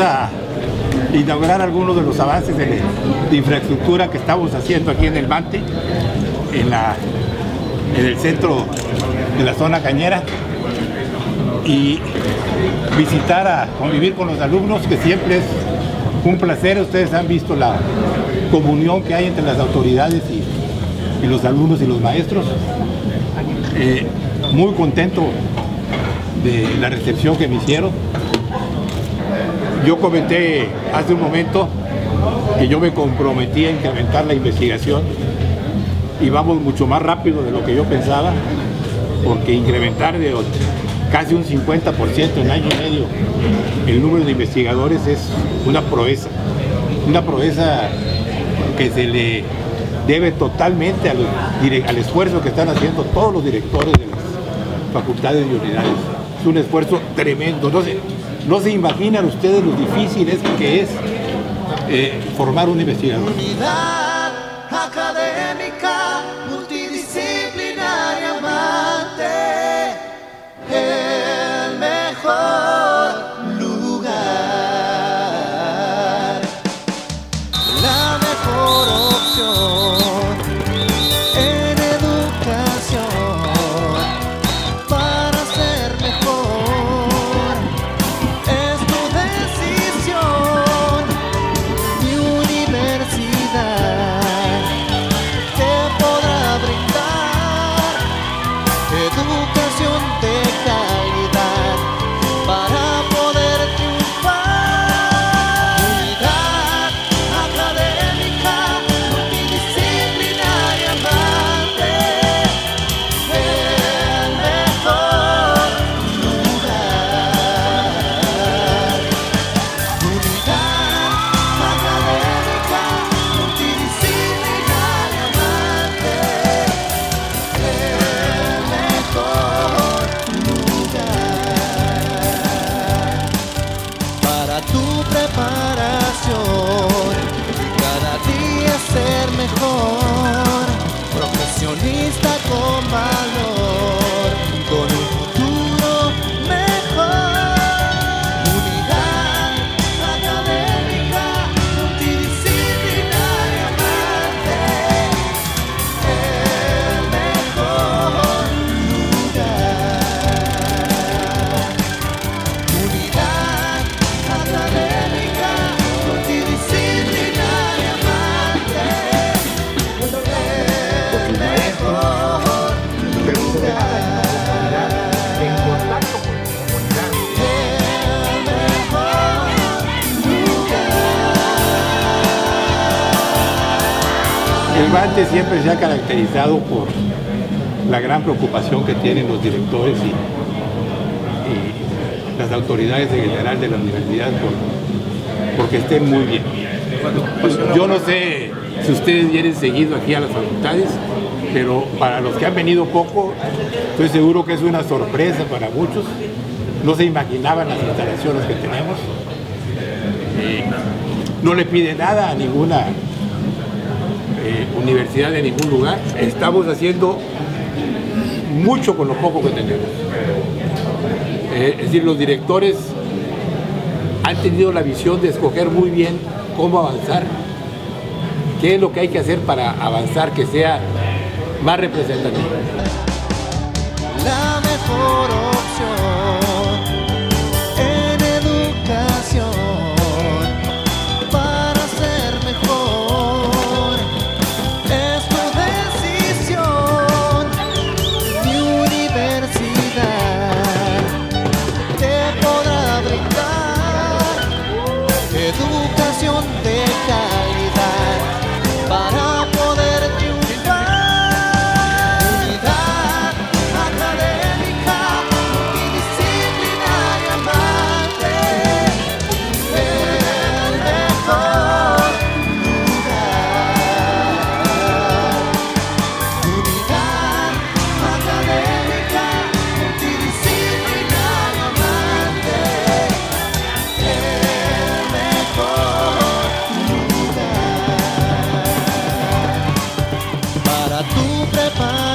A inaugurar algunos de los avances de, infraestructura que estamos haciendo aquí en el Mante, en, la, en el centro de la zona cañera y visitar a convivir con los alumnos, que siempre es un placer. Ustedes han visto la comunión que hay entre las autoridades y, y los alumnos y los maestros. Eh, muy contento de la recepción que me hicieron. Yo comenté hace un momento que yo me comprometí a incrementar la investigación y vamos mucho más rápido de lo que yo pensaba, porque incrementar de casi un 50% en año y medio el número de investigadores es una proeza, una proeza que se le debe totalmente al, esfuerzo que están haciendo todos los directores de las facultades y unidades. Es un esfuerzo tremendo. No no se imaginan ustedes lo difícil es que es eh, formar un investigador. El Mante siempre se ha caracterizado por la gran preocupación que tienen los directores y, y las autoridades en general de la universidad por, porque estén muy bien. Yo no sé si ustedes vienen seguido aquí a las facultades, pero para los que han venido poco, estoy seguro que es una sorpresa para muchos. No se imaginaban las instalaciones que tenemos. No le pide nada a ninguna eh, universidad de ningún lugar. Estamos haciendo mucho con lo poco que tenemos. Eh, es decir, los directores han tenido la visión de escoger muy bien cómo avanzar, qué es lo que hay que hacer para avanzar, que sea más representativo. La mejor opción para tu preparar.